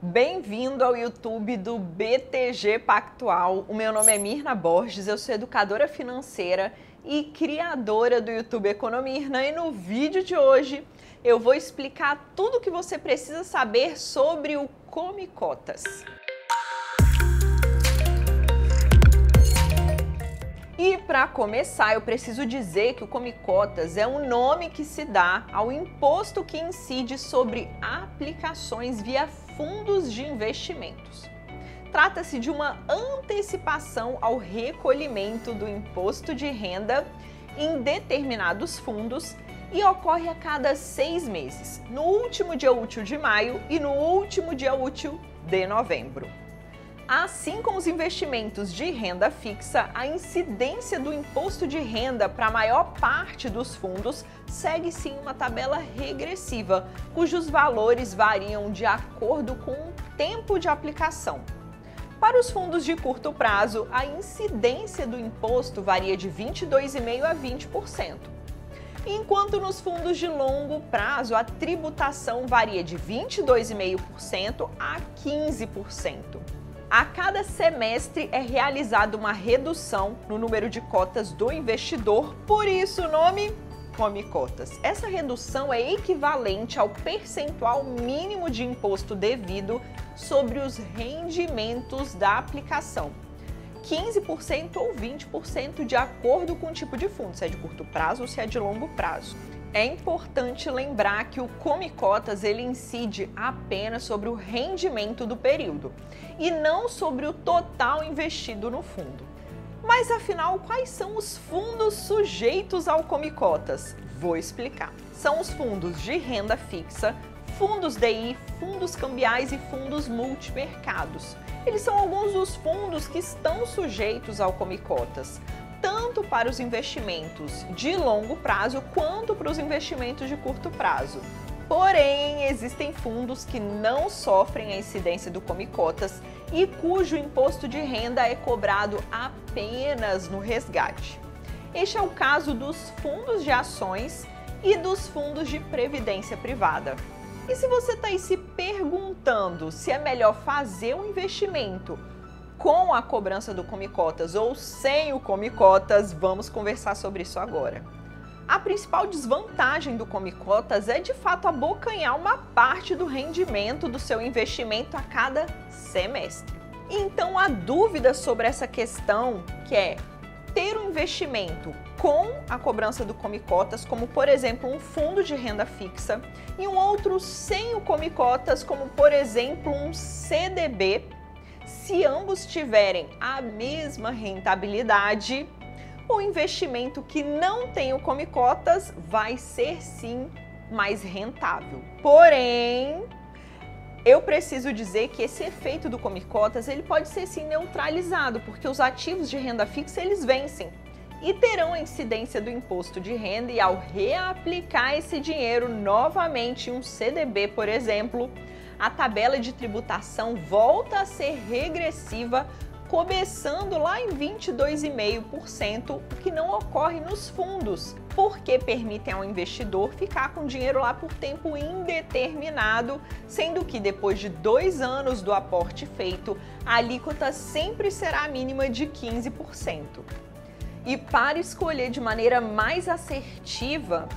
Bem-vindo ao YouTube do BTG Pactual. O meu nome é Mirna Borges, eu sou educadora financeira e criadora do YouTube Economirna e no vídeo de hoje eu vou explicar tudo o que você precisa saber sobre o Come Cotas. E para começar, eu preciso dizer que o Come Cotas é um nome que se dá ao imposto que incide sobre aplicações via fundos de investimentos. Trata-se de uma antecipação ao recolhimento do imposto de renda em determinados fundos e ocorre a cada seis meses, no último dia útil de maio e no último dia útil de novembro. Assim como os investimentos de renda fixa, a incidência do imposto de renda para a maior parte dos fundos segue sim uma tabela regressiva, cujos valores variam de acordo com o tempo de aplicação. Para os fundos de curto prazo, a incidência do imposto varia de 22,5% a 20%. Enquanto nos fundos de longo prazo, a tributação varia de 22,5% a 15%. A cada semestre é realizada uma redução no número de cotas do investidor, por isso o nome Come Cotas. Essa redução é equivalente ao percentual mínimo de imposto devido sobre os rendimentos da aplicação. 15% ou 20% de acordo com o tipo de fundo, se é de curto prazo ou se é de longo prazo. É importante lembrar que o Come Cotas ele incide apenas sobre o rendimento do período e não sobre o total investido no fundo. Mas afinal, quais são os fundos sujeitos ao Come Cotas? Vou explicar. São os fundos de renda fixa, fundos DI, fundos cambiais e fundos multimercados. Eles são alguns dos fundos que estão sujeitos ao Come Cotas tanto para os investimentos de longo prazo quanto para os investimentos de curto prazo. Porém, existem fundos que não sofrem a incidência do Come Cotas e cujo imposto de renda é cobrado apenas no resgate. Este é o caso dos fundos de ações e dos fundos de previdência privada. E se você está aí se perguntando se é melhor fazer um investimento com a cobrança do Come Cotas ou sem o Come Cotas, vamos conversar sobre isso agora. A principal desvantagem do Come Cotas é de fato abocanhar uma parte do rendimento do seu investimento a cada semestre. Então a dúvida sobre essa questão, que é ter um investimento com a cobrança do Come Cotas, como por exemplo um fundo de renda fixa, e um outro sem o Come Cotas, como por exemplo um CDB, se ambos tiverem a mesma rentabilidade, o investimento que não tem o come cotas vai ser sim mais rentável. Porém, eu preciso dizer que esse efeito do come cotas ele pode ser sim neutralizado, porque os ativos de renda fixa eles vencem e terão a incidência do imposto de renda e ao reaplicar esse dinheiro novamente em um CDB, por exemplo, a tabela de tributação volta a ser regressiva, começando lá em 22,5%, o que não ocorre nos fundos, porque permitem ao investidor ficar com dinheiro lá por tempo indeterminado, sendo que depois de dois anos do aporte feito, a alíquota sempre será mínima de 15%. E para escolher de maneira mais assertiva,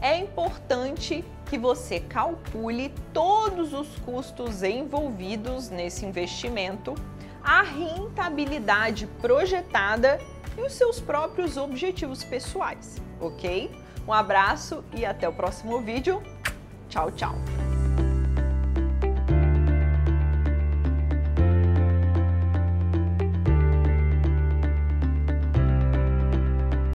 é importante que você calcule todos os custos envolvidos nesse investimento, a rentabilidade projetada e os seus próprios objetivos pessoais, ok? Um abraço e até o próximo vídeo. Tchau, tchau!